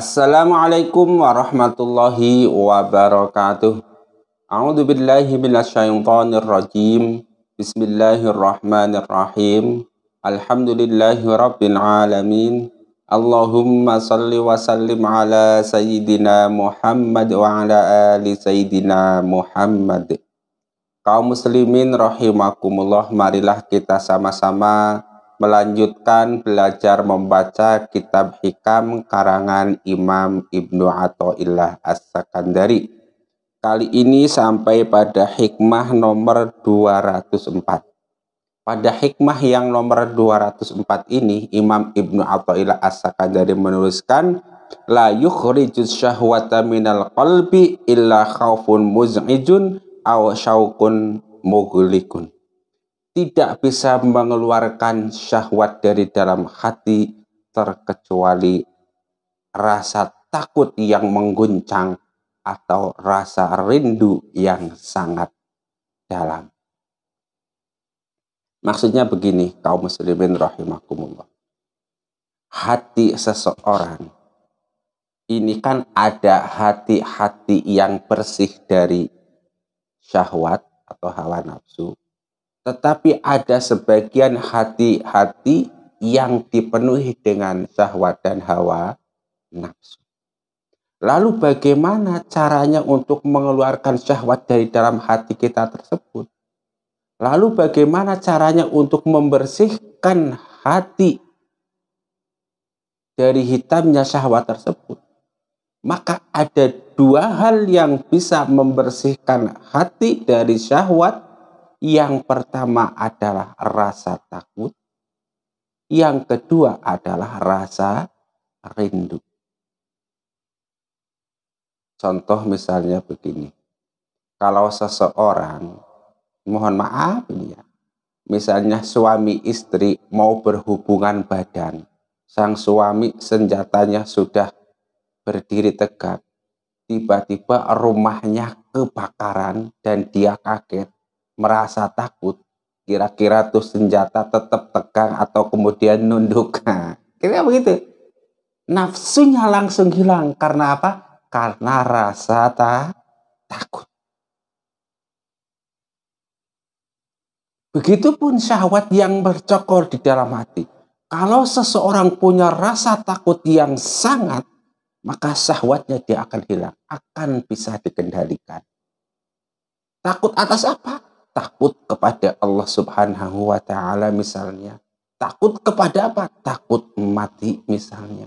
Assalamualaikum warahmatullahi wabarakatuh. A'udzu billahi minasyaitonir rajim. Bismillahirrahmanirrahim. Alhamdulillahi rabbil alamin. Allahumma salli wa sallim ala sayyidina Muhammad wa ala ali sayyidina Muhammad. Kaum muslimin rahimakumullah, marilah kita sama-sama melanjutkan belajar membaca kitab hikam karangan Imam Ibnu Athaillah As-Sakandari. Kali ini sampai pada hikmah nomor 204. Pada hikmah yang nomor 204 ini, Imam Ibnu Athaillah As-Sakandari menuliskan, La yukhrijus syahwata minal qalbi illa khawfun muz'ijun aw syauqun mughlikun tidak bisa mengeluarkan syahwat dari dalam hati terkecuali rasa takut yang mengguncang atau rasa rindu yang sangat dalam. Maksudnya begini, kaum muslimin rahimakumullah. Hati seseorang ini kan ada hati-hati yang bersih dari syahwat atau hawa nafsu tetapi ada sebagian hati-hati yang dipenuhi dengan syahwat dan hawa nafsu. Lalu bagaimana caranya untuk mengeluarkan syahwat dari dalam hati kita tersebut? Lalu bagaimana caranya untuk membersihkan hati dari hitamnya syahwat tersebut? Maka ada dua hal yang bisa membersihkan hati dari syahwat yang pertama adalah rasa takut. Yang kedua adalah rasa rindu. Contoh misalnya begini. Kalau seseorang, mohon maaf ya, misalnya suami istri mau berhubungan badan, sang suami senjatanya sudah berdiri tegak, tiba-tiba rumahnya kebakaran dan dia kaget merasa takut, kira-kira tuh senjata tetap tegang atau kemudian nunduk. kira begitu. Nafsunya langsung hilang. Karena apa? Karena rasa ta takut. Begitupun syahwat yang bercokor di dalam hati. Kalau seseorang punya rasa takut yang sangat, maka syahwatnya dia akan hilang, akan bisa dikendalikan. Takut atas apa? Takut kepada Allah Subhanahu wa taala misalnya. Takut kepada apa? Takut mati misalnya.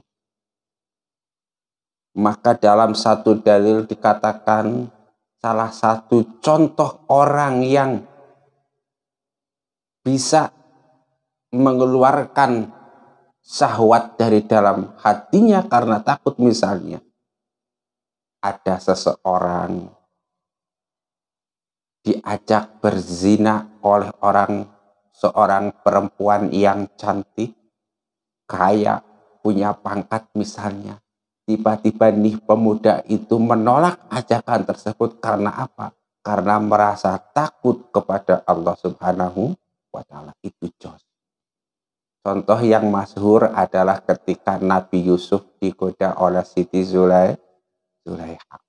Maka dalam satu dalil dikatakan salah satu contoh orang yang bisa mengeluarkan syahwat dari dalam hatinya karena takut misalnya. Ada seseorang diajak berzina oleh orang seorang perempuan yang cantik, kaya, punya pangkat misalnya. Tiba-tiba nih pemuda itu menolak ajakan tersebut karena apa? Karena merasa takut kepada Allah Subhanahu wa taala. Itu jos. Contoh yang masyhur adalah ketika Nabi Yusuf digoda oleh Siti Zulaikha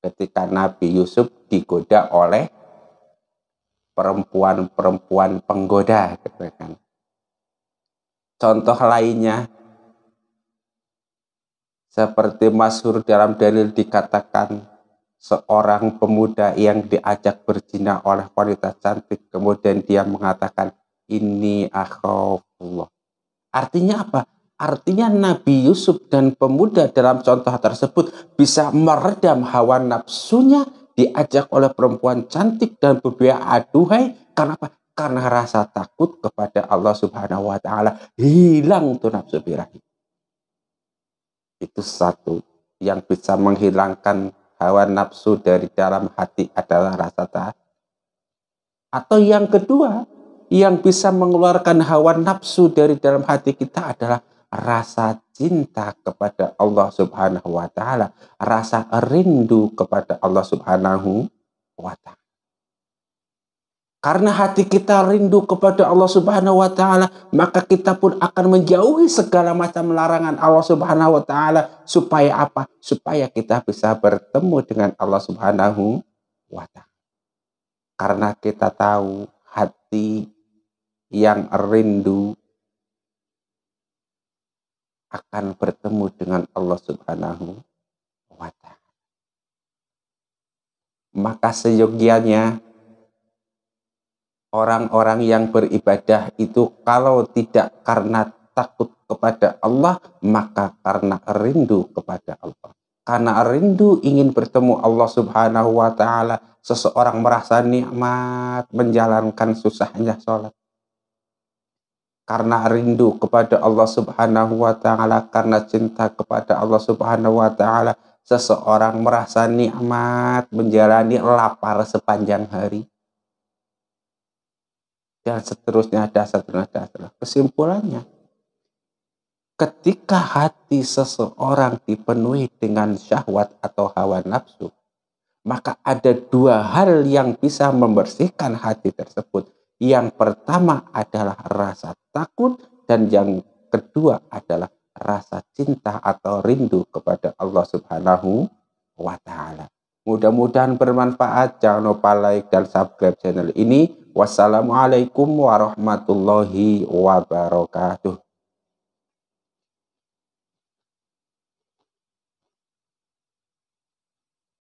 ketika Nabi Yusuf digoda oleh perempuan-perempuan penggoda kan. Contoh lainnya seperti masyhur dalam dalil dikatakan seorang pemuda yang diajak berzina oleh wanita cantik kemudian dia mengatakan ini akhafullah. Artinya apa? Artinya Nabi Yusuf dan pemuda dalam contoh tersebut bisa meredam hawa nafsunya diajak oleh perempuan cantik dan berbiaya aduhai karena apa? Karena rasa takut kepada Allah Subhanahu wa taala hilang tuh nafsu birahi. Itu satu yang bisa menghilangkan hawa nafsu dari dalam hati adalah rasa takut. Atau yang kedua, yang bisa mengeluarkan hawa nafsu dari dalam hati kita adalah rasa cinta kepada Allah Subhanahu wa taala, rasa rindu kepada Allah Subhanahu wa taala. Karena hati kita rindu kepada Allah Subhanahu wa taala, maka kita pun akan menjauhi segala macam larangan Allah Subhanahu wa taala supaya apa? Supaya kita bisa bertemu dengan Allah Subhanahu wa taala. Karena kita tahu hati yang rindu akan bertemu dengan Allah Subhanahu wa taala. Maka seyogianya orang-orang yang beribadah itu kalau tidak karena takut kepada Allah, maka karena rindu kepada Allah. Karena rindu ingin bertemu Allah Subhanahu wa taala, seseorang merasa nikmat menjalankan susahnya sholat. Karena rindu kepada Allah Subhanahu wa taala, karena cinta kepada Allah Subhanahu wa taala, seseorang merasa nikmat menjalani lapar sepanjang hari. Dan seterusnya ada seterusnya ada kesimpulannya ketika hati seseorang dipenuhi dengan syahwat atau hawa nafsu maka ada dua hal yang bisa membersihkan hati tersebut. Yang pertama adalah rasa takut dan yang kedua adalah rasa cinta atau rindu kepada Allah Subhanahu wa taala. Mudah-mudahan bermanfaat. Jangan lupa like dan subscribe channel ini. Wassalamualaikum warahmatullahi wabarakatuh.